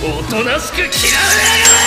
おとなしく嫌うなよ